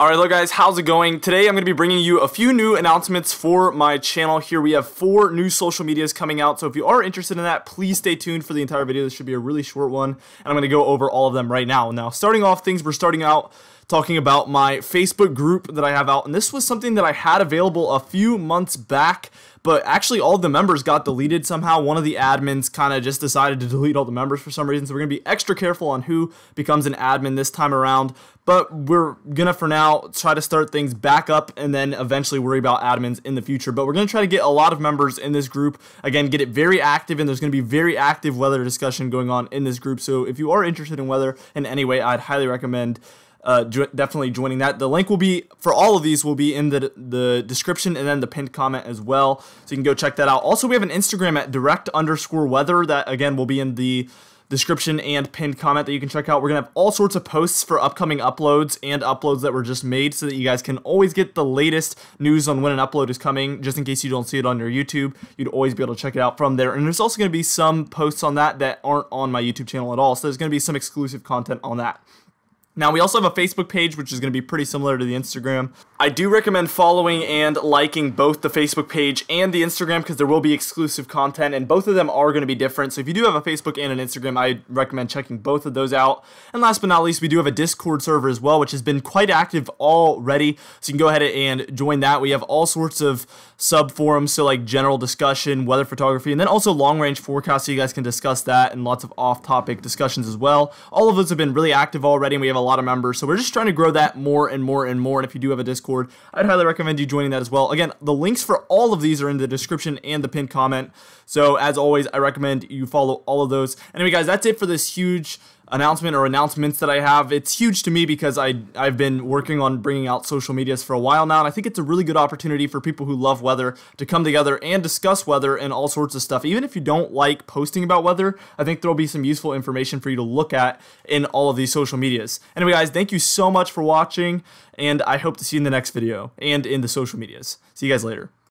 Alright, hello guys, how's it going? Today I'm going to be bringing you a few new announcements for my channel here. We have four new social medias coming out, so if you are interested in that, please stay tuned for the entire video. This should be a really short one, and I'm going to go over all of them right now. Now, starting off things, we're starting out talking about my Facebook group that I have out, and this was something that I had available a few months back, but actually all the members got deleted somehow. One of the admins kind of just decided to delete all the members for some reason, so we're going to be extra careful on who becomes an admin this time around, but we're going to, for now, try to start things back up and then eventually worry about admins in the future, but we're going to try to get a lot of members in this group. Again, get it very active, and there's going to be very active weather discussion going on in this group, so if you are interested in weather in any way, I'd highly recommend uh, definitely joining that. The link will be for all of these will be in the the description and then the pinned comment as well, so you can go check that out. Also, we have an Instagram at direct underscore weather that again will be in the description and pinned comment that you can check out. We're gonna have all sorts of posts for upcoming uploads and uploads that were just made, so that you guys can always get the latest news on when an upload is coming. Just in case you don't see it on your YouTube, you'd always be able to check it out from there. And there's also gonna be some posts on that that aren't on my YouTube channel at all, so there's gonna be some exclusive content on that. Now, we also have a Facebook page, which is going to be pretty similar to the Instagram. I do recommend following and liking both the Facebook page and the Instagram because there will be exclusive content, and both of them are going to be different. So if you do have a Facebook and an Instagram, I recommend checking both of those out. And last but not least, we do have a Discord server as well, which has been quite active already. So you can go ahead and join that. We have all sorts of sub forums, so like general discussion, weather photography, and then also long range forecasts, so you guys can discuss that and lots of off topic discussions as well. All of those have been really active already, and we have a lot of members. So we're just trying to grow that more and more and more. And if you do have a Discord, I'd highly recommend you joining that as well. Again, the links for all of these are in the description and the pinned comment. So as always, I recommend you follow all of those. Anyway, guys, that's it for this huge announcement or announcements that I have. It's huge to me because I I've been working on bringing out social medias for a while now, and I think it's a really good opportunity for people who love weather to come together and discuss weather and all sorts of stuff. Even if you don't like posting about weather, I think there'll be some useful information for you to look at in all of these social medias. Anyway, guys, thank you so much for watching, and I hope to see you in the next video and in the social medias. See you guys later.